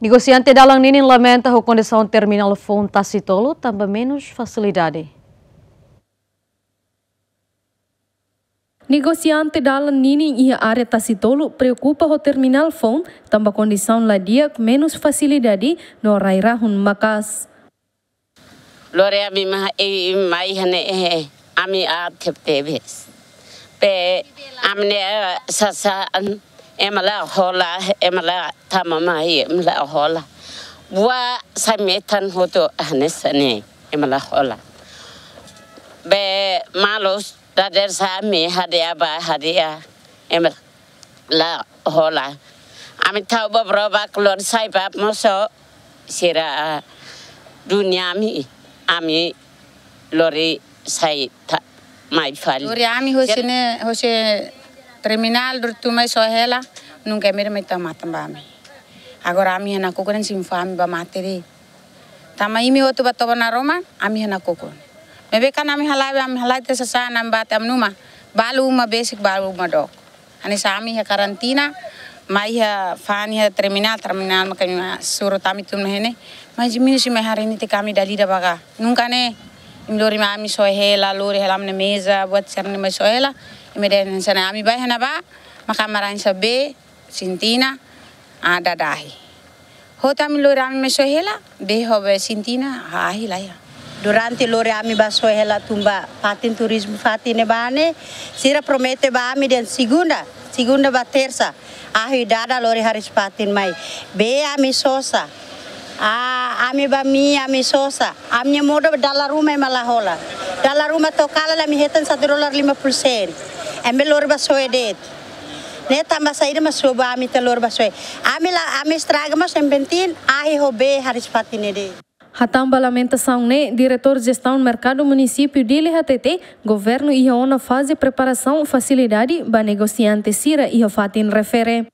Negociante dalam Ninin lamenta a condição terminal Fontacitolo também menos facilidade. Negociante dalam Ninin ia área Tacitolo preocupa o terminal FON tambah condição lá dia menos facilidade no rairahun makas. Lore ami ma e mai hane e ami a teptebes. Pe amne sasa emala hola emala tamama hi emala hola wa sametan hoto ahnesane emala hola be malos dader sami hadia ba hadia emala la hola আমি থাও বব্র বাকলর সাই বাপ মস সেরা দুনিয়া আমি আমি লরে সাই মাই ফাল আমি হচ্ছে হচ্ছে terminal bertumai sohela nunca mir mai tamata bami agora ami hana kokoren sim fami ba materi tama imi otu ba tobana roma ami hana kokon mebe kan ami halai ami halai te sasa nam ba tam numa. Balu uma basic balu uma dok ani sami ha karantina mai ha fani ha terminal terminal makanya suruh tami tum hene. Mai jimini si mai hari ini te kami dalida baga. Nunca ne lori mami sohela lori helam ne mesa buat cerne mai sohela Kemudian sana ami bayi hana ba maka marahin sabe sintina ada dahi. Hota mi lori ami mesohela be hobe sintina hahi lah ya. Durante lori ami ba sohela tumba patin turismo fatine bane sira promete ba ami dan segunda segunda ba terça ahi dada lori haris patin mai be ami sosa Ah, ami ba mi ami sosa. Ami moda dalam rumah malah hola. Dalam rumah tokala la mi hetan satu dolar lima puluh sen. Ambil lor ba soedet. Ne tambah saída mas soba ami telur ba soe. Ami la ami estraga mas empentin ahi hobe haris patine de. Hatamba lamentação né, diretor de gestão do mercado município de LHTT, governo e ona fase preparação facilidade ba negociante sira e fatin refere.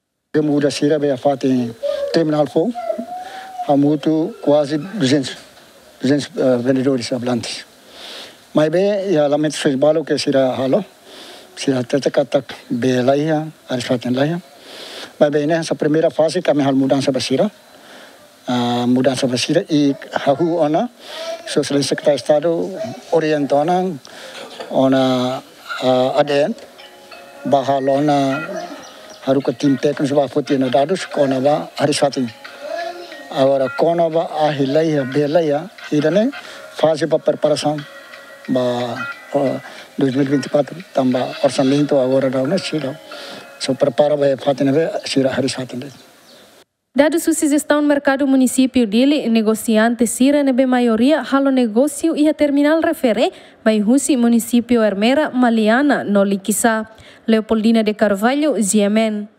Muda sira be fatin terminal fo. Hamutu quase 200 200 uh, vendedores ambulantes. Mas bem, ya lamento fez balo que sira halo. Sira tete katak be laia, aris fatin laia. Mas bem, nessa primeira fase kami hal mudança basira. Uh, mudança basira e hahu ona socialista secretário estado orientona ona uh, ADN bahalona ke tim teknis ba fotina dadus kona ba aris fatin. Agora, quando a hileia, beleia, irane, fase para preparação para 2024, também orçamento agora não é siro. So prepara vai fazer neve sira hari satende. Dado sugestão no mercado município dele, negociante sira nebe maioria halo negócio e a terminal refere, vai husi município Hermera Maliana no Liquissa. Leopoldina de Carvalho, GMN.